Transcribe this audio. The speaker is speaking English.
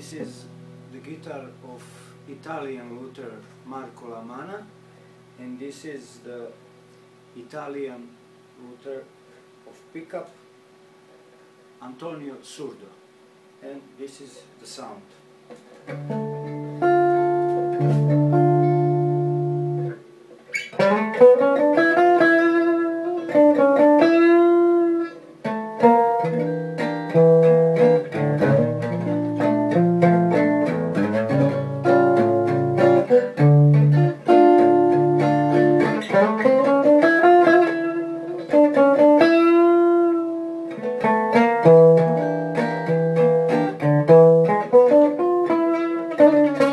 This is the guitar of Italian luthier Marco La Manna and this is the Italian luthier of pickup Antonio Surdo and this is the sound. thank you thank you